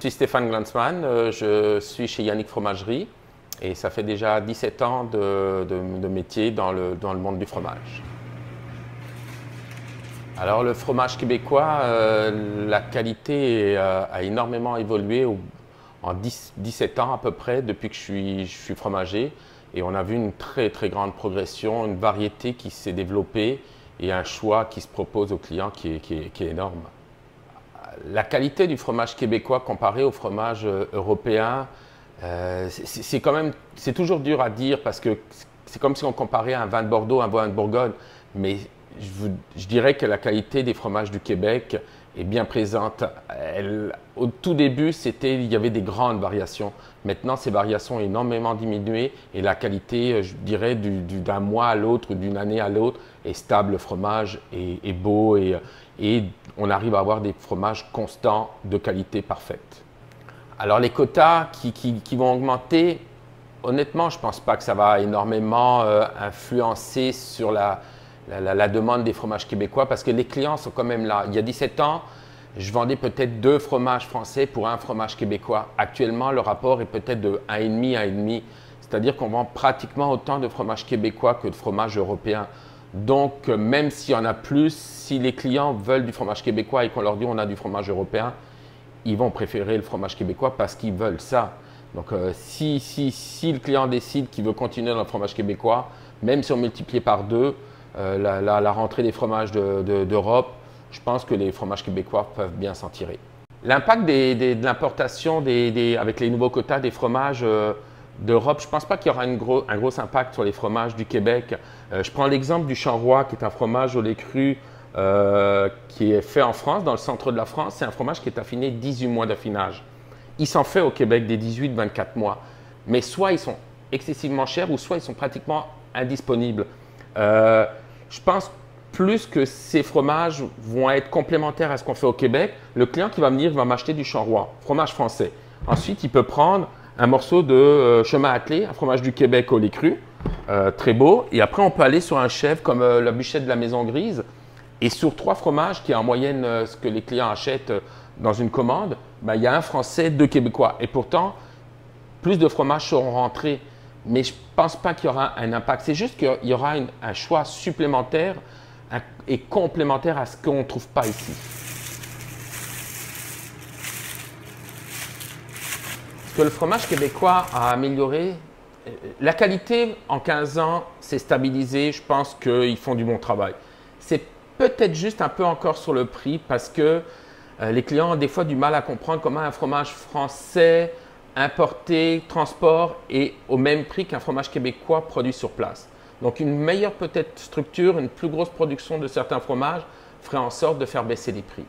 Je suis Stéphane Glanzmann, euh, je suis chez Yannick Fromagerie et ça fait déjà 17 ans de, métier dans le, dans le, monde du fromage. Alors le fromage québécois, euh, la qualité euh, a énormément évolué en 17 ans à peu près depuis que je suis, je fromager et on a vu une très très grande progression, une variété qui s'est développée et un choix qui se propose aux clients qui est énorme la qualité du fromage québécois comparé au fromage euh, européen, euh, c'est quand même, c'est toujours dur à dire parce que c'est comme si on comparait un vin de Bordeaux, un vin de Bourgogne, mais je, dirais que la qualité des fromages du Québec est bien présente. au tout début, c'était, il y avait des grandes variations. Maintenant, ces variations ont énormément diminué et la qualité, je dirais, d'un mois à l'autre, d'une année à l'autre, est stable. Le fromage est, beau et, et on arrive à avoir des fromages constants de qualité parfaite. Alors les quotas qui, vont augmenter, honnêtement, je ne pense pas que ça va énormément euh, influencer sur la, la, demande des fromages québécois parce que les clients sont quand même là. Il y a 17 ans, je vendais peut-être deux fromages français pour un fromage québécois. Actuellement, le rapport est peut-être de 1,5 à 1,5. C'est-à-dire qu'on vend pratiquement autant de fromages québécois que de fromages européens. Donc, euh, même s'il y en a plus, si les clients veulent du fromage québécois et qu'on leur dit on a du fromage européen, ils vont préférer le fromage québécois parce qu'ils veulent ça. Donc, euh, si, si, si, le client décide qu'il veut continuer dans le fromage québécois, même si on multiplie par deux euh, la, rentrée des fromages d'Europe, je pense que les fromages québécois peuvent bien s'en tirer. L'impact de l'importation avec les nouveaux quotas des fromages d'Europe, je ne pense pas qu'il y aura un gros impact sur les fromages du Québec. Euh, je prends l'exemple du Champ-Roi, qui est un fromage au lait cru euh, qui est fait en France, dans le centre de la France. C'est un fromage qui est affiné 18 mois d'affinage. Il s'en fait au Québec des 18-24 mois. Mais soit ils sont excessivement chers ou soit ils sont pratiquement indisponibles. Euh, je pense plus que ces fromages vont être complémentaires à ce qu'on fait au Québec. Le client qui va venir va m'acheter du Champ-Roi, fromage français. Ensuite, il peut prendre un morceau de euh, chemin attelé, un fromage du Québec au lait cru, euh, très beau. Et après, on peut aller sur un chef comme euh, la bûchette de la Maison Grise. Et sur trois fromages, qui est en moyenne ce que les clients achètent dans une commande, ben, il y a un français, deux québécois. Et pourtant, plus de fromages seront rentrés. Mais je ne pense pas qu'il y aura un impact. C'est juste qu'il y aura un choix supplémentaire et complémentaire à ce qu'on ne trouve pas ici. que le fromage québécois a amélioré, euh, la qualité en 15 ans s'est stabilisée. Je pense qu'ils font du bon travail. C'est peut-être juste un peu encore sur le prix parce que euh, les clients ont des fois du mal à comprendre comment un fromage français importé, transport est au même prix qu'un fromage québécois produit sur place. Donc une meilleure peut-être structure, une plus grosse production de certains fromages ferait en sorte de faire baisser les prix.